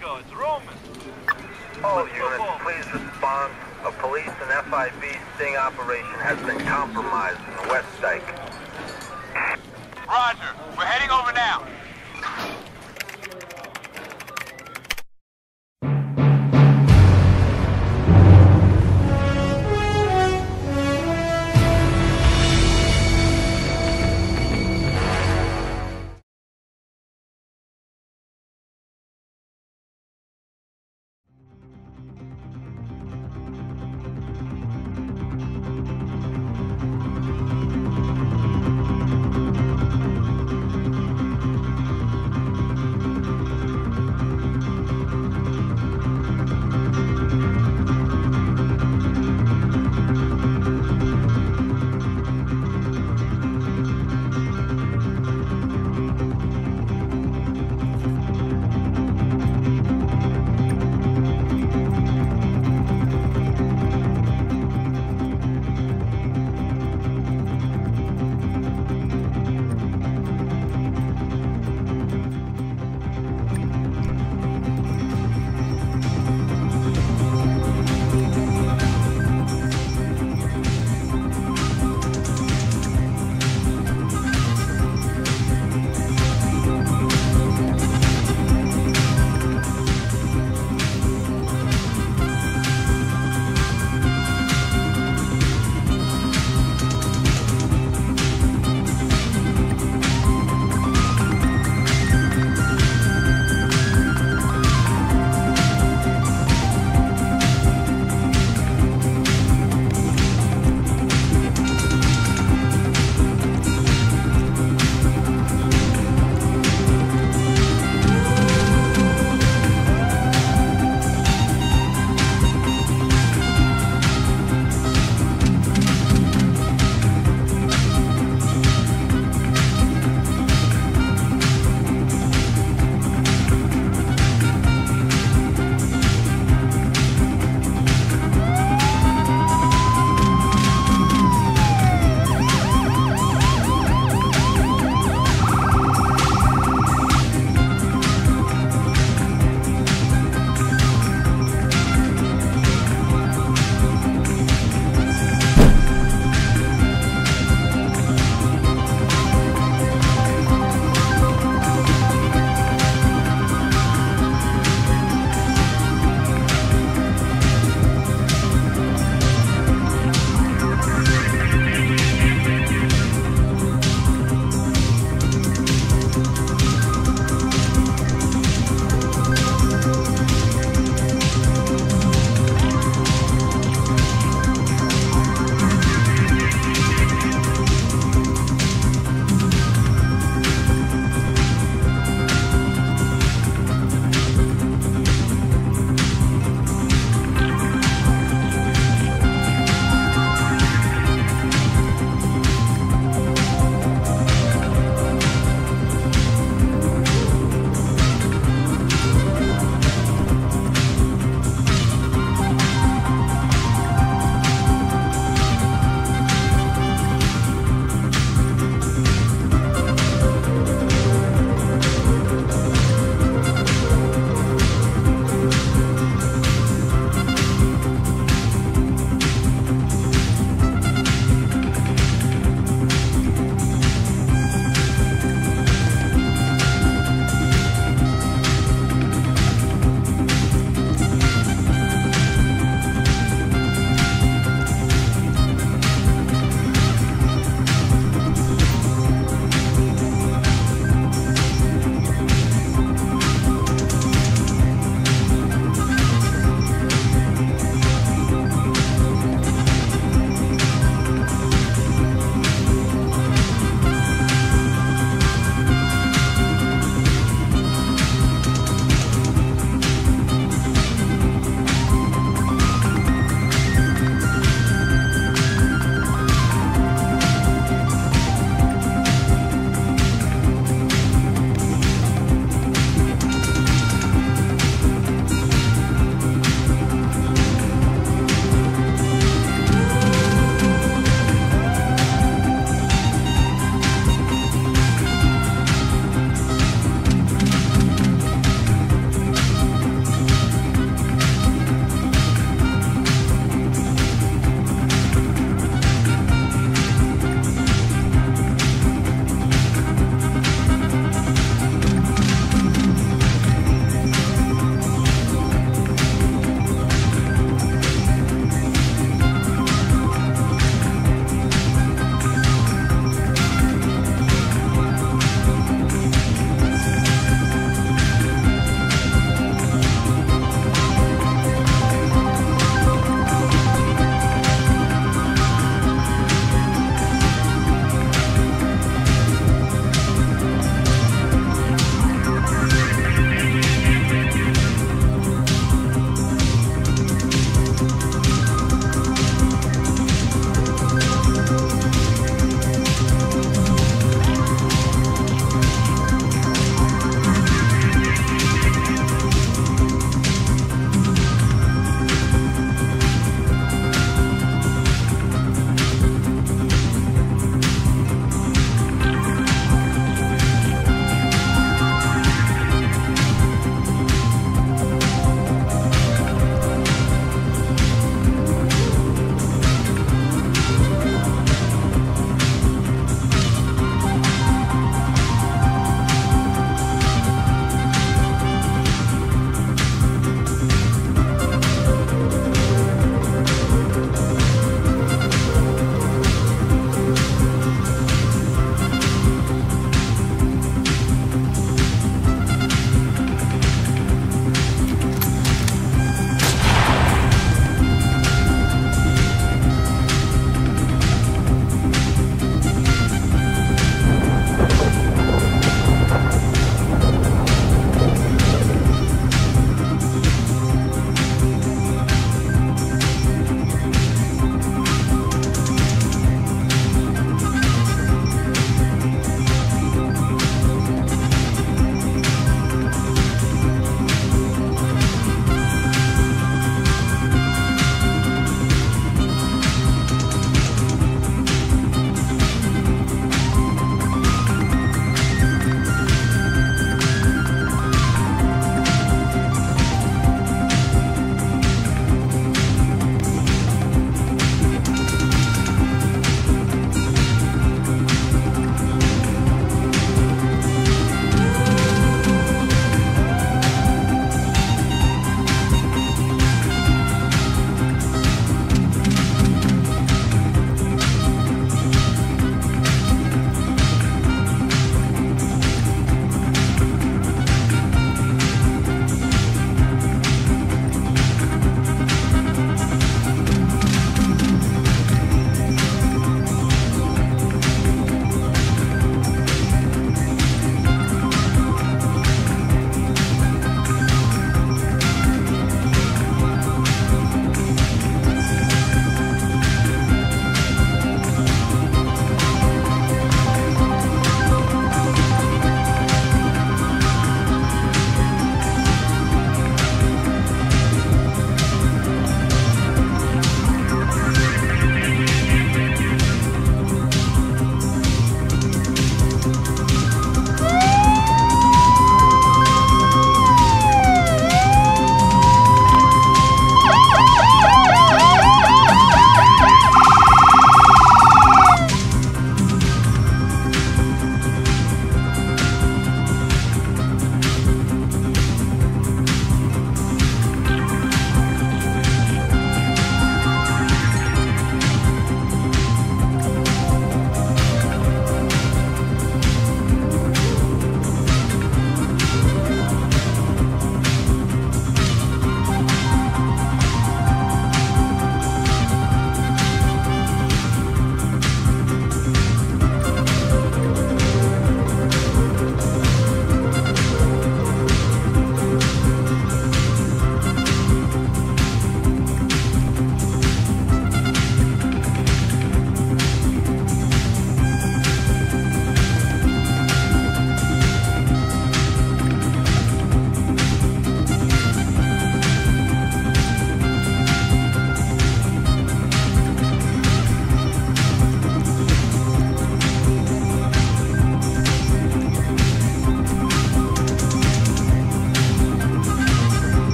Niko, it's Roman. All units, please respond. A police and FIB sting operation has been compromised in the West Dyke. Roger. We're heading over now.